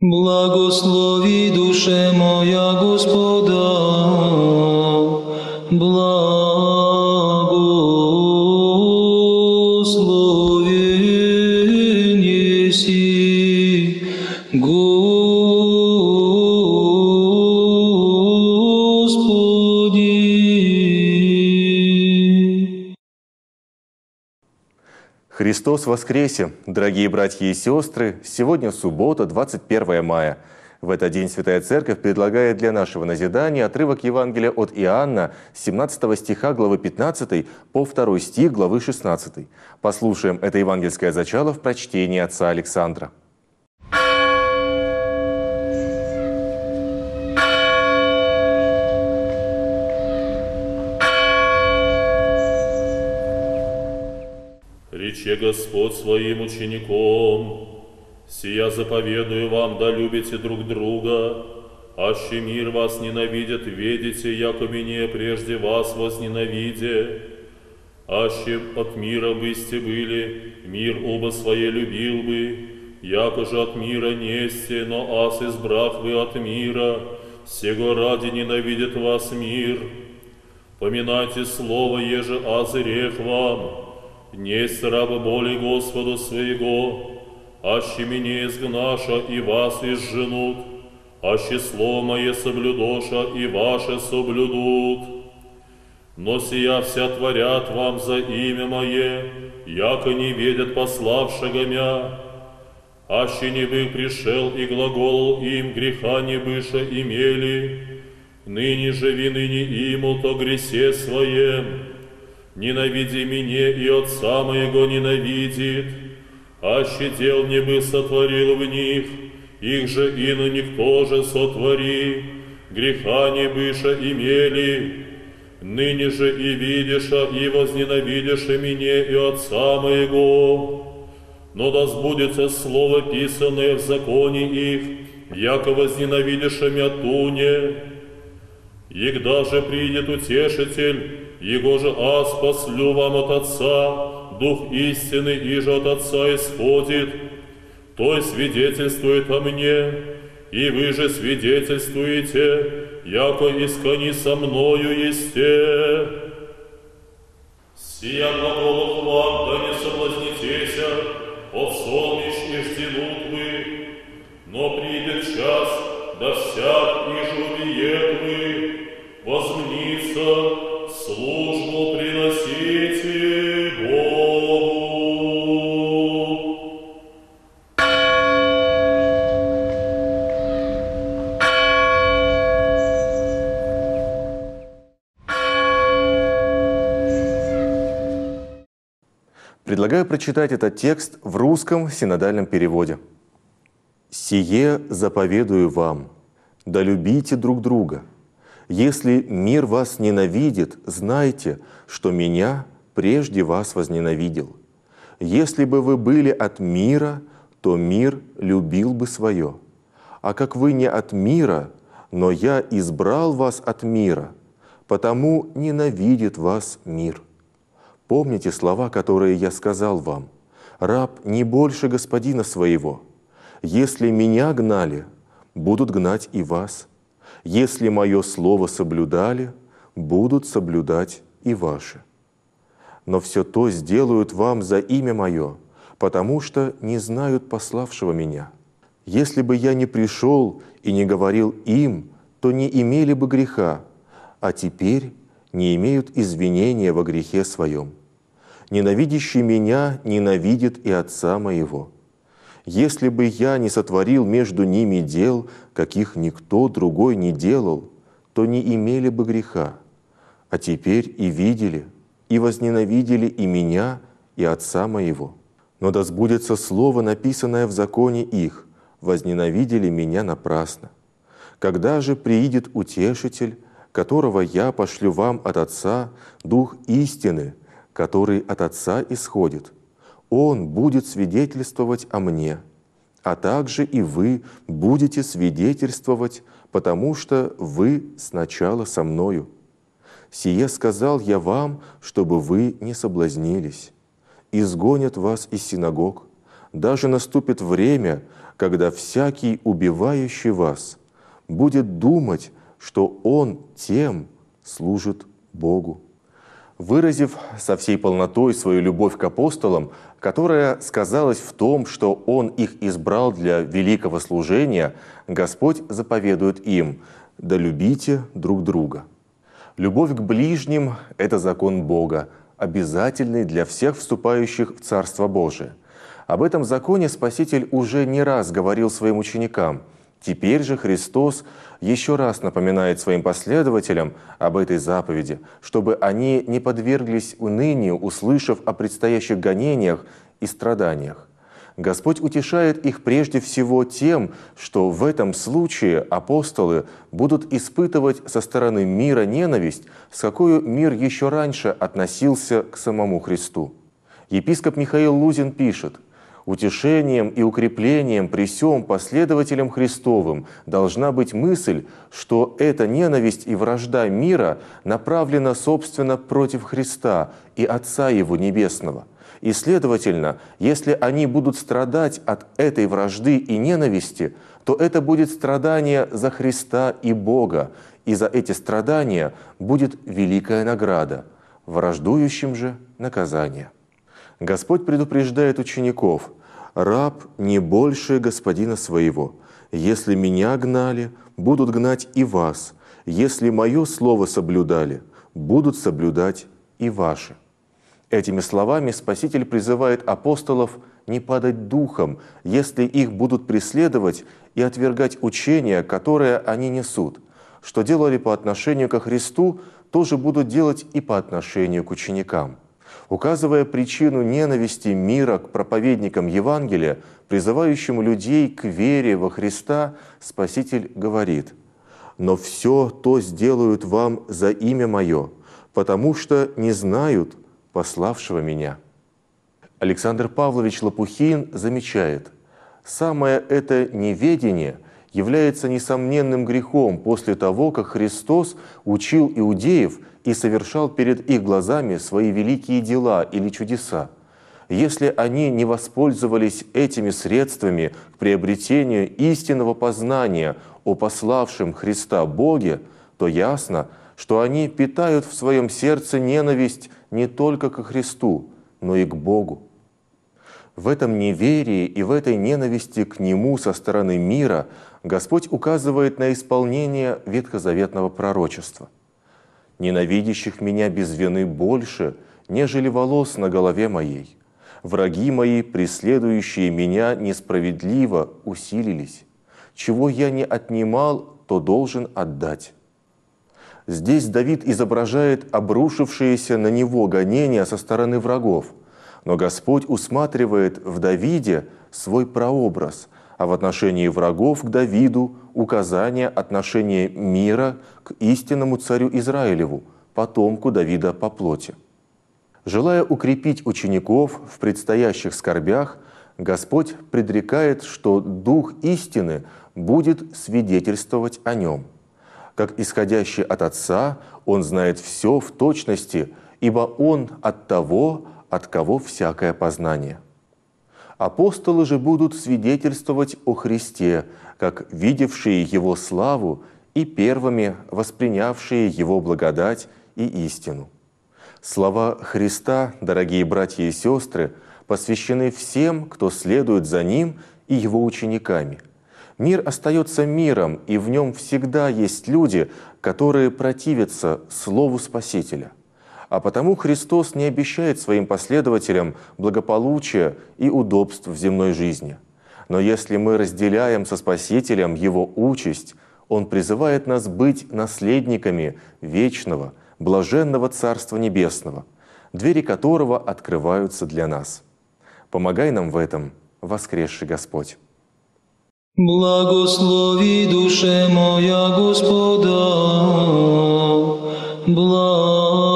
Благослови душе моя Господа, Христос воскресе! Дорогие братья и сестры, сегодня суббота, 21 мая. В этот день Святая Церковь предлагает для нашего назидания отрывок Евангелия от Иоанна, 17 стиха главы 15 по 2 стих главы 16. Послушаем это евангельское зачало в прочтении отца Александра. Рече Господь своим учеником, «Сия заповедую вам, да любите друг друга, аще мир вас ненавидит, ведите, яко мне прежде вас возненавиде. Аще от мира бысте были, мир оба свое любил бы, яко же от мира несте, но ас избрах вы от мира, сего ради ненавидит вас мир. Поминайте слово, еже азырех вам, Несть раба боли Господу своего, аще меня изгнаша и вас изженут, аще слово мое соблюдоша и ваше соблюдут. Но сия вся творят вам за имя мое, яко не видят пославшего мя, аще не бы пришел и глаголал им греха не быша имели, ныне живи ныне иму то гресе своем, ненавиди меня и Отца моего ненавидит, аще дел не бы сотворил в них, их же и на них тоже сотвори, греха не быша имели, ныне же и видиша, и возненавидишь меня и Отца моего. Но да сбудется слово, писанное в законе их, яко возненавидишь туне, и когда же придет утешитель, его же аз послю вам от Отца, Дух истины и же от Отца исходит, той свидетельствует о мне, и вы же свидетельствуете, яко искони со мною есте. Сия глаголов вам, да не соблазнитесь, обсолнишь и жденут вы, но придет час, да всяк и же убиет вы, возмнится. Предлагаю прочитать этот текст в русском синодальном переводе. «Сие заповедую вам, да любите друг друга. Если мир вас ненавидит, знайте, что меня прежде вас возненавидел. Если бы вы были от мира, то мир любил бы свое. А как вы не от мира, но я избрал вас от мира, потому ненавидит вас мир. Помните слова, которые я сказал вам. Раб не больше господина своего. Если меня гнали, будут гнать и вас. Если мое слово соблюдали, будут соблюдать и ваши. Но все то сделают вам за имя мое, потому что не знают пославшего меня. Если бы я не пришел и не говорил им, то не имели бы греха, а теперь не имеют извинения во грехе своем. Ненавидящий меня ненавидит и Отца моего. Если бы я не сотворил между ними дел, каких никто другой не делал, то не имели бы греха. А теперь и видели, и возненавидели и меня, и Отца моего. Но да сбудется слово, написанное в законе их, возненавидели меня напрасно. Когда же приидет Утешитель, которого я пошлю вам от Отца, Дух истины, который от Отца исходит, Он будет свидетельствовать о мне, а также и вы будете свидетельствовать, потому что вы сначала со мною. Сие сказал я вам, чтобы вы не соблазнились. Изгонят вас из синагог, даже наступит время, когда всякий, убивающий вас, будет думать, что он тем служит Богу. Выразив со всей полнотой свою любовь к апостолам, которая сказалась в том, что Он их избрал для великого служения, Господь заповедует им «Да любите друг друга». Любовь к ближним – это закон Бога, обязательный для всех вступающих в Царство Божие. Об этом законе Спаситель уже не раз говорил своим ученикам – Теперь же Христос еще раз напоминает своим последователям об этой заповеди, чтобы они не подверглись унынию, услышав о предстоящих гонениях и страданиях. Господь утешает их прежде всего тем, что в этом случае апостолы будут испытывать со стороны мира ненависть, с какой мир еще раньше относился к самому Христу. Епископ Михаил Лузин пишет – Утешением и укреплением при всем последователям Христовым должна быть мысль, что эта ненависть и вражда мира направлена, собственно, против Христа и Отца Его Небесного. И, следовательно, если они будут страдать от этой вражды и ненависти, то это будет страдание за Христа и Бога, и за эти страдания будет великая награда, враждующим же наказание. Господь предупреждает учеников, «Раб не больше господина своего. Если меня гнали, будут гнать и вас. Если мое слово соблюдали, будут соблюдать и ваши». Этими словами Спаситель призывает апостолов не падать духом, если их будут преследовать и отвергать учения, которое они несут. Что делали по отношению ко Христу, тоже будут делать и по отношению к ученикам. Указывая причину ненависти мира к проповедникам Евангелия, призывающим людей к вере во Христа, Спаситель говорит, «Но все то сделают вам за имя Мое, потому что не знают пославшего Меня». Александр Павлович Лопухин замечает, «Самое это неведение является несомненным грехом после того, как Христос учил иудеев – и совершал перед их глазами свои великие дела или чудеса. Если они не воспользовались этими средствами к приобретению истинного познания о пославшем Христа Боге, то ясно, что они питают в своем сердце ненависть не только к Христу, но и к Богу. В этом неверии и в этой ненависти к Нему со стороны мира Господь указывает на исполнение ветхозаветного пророчества ненавидящих меня без вины больше, нежели волос на голове моей. Враги мои, преследующие меня несправедливо, усилились. Чего я не отнимал, то должен отдать. Здесь Давид изображает обрушившиеся на него гонения со стороны врагов, но Господь усматривает в Давиде свой прообраз – а в отношении врагов к Давиду указание отношения мира к истинному царю Израилеву, потомку Давида по плоти. Желая укрепить учеников в предстоящих скорбях, Господь предрекает, что Дух истины будет свидетельствовать о нем. Как исходящий от Отца, Он знает все в точности, ибо Он от того, от кого всякое познание – Апостолы же будут свидетельствовать о Христе, как видевшие Его славу и первыми воспринявшие Его благодать и истину. Слова Христа, дорогие братья и сестры, посвящены всем, кто следует за Ним и Его учениками. Мир остается миром, и в нем всегда есть люди, которые противятся Слову Спасителя. А потому Христос не обещает своим последователям благополучия и удобств в земной жизни. Но если мы разделяем со Спасителем Его участь, Он призывает нас быть наследниками вечного, блаженного Царства Небесного, двери которого открываются для нас. Помогай нам в этом, воскресший Господь. Благослови душе моя Господа, благословен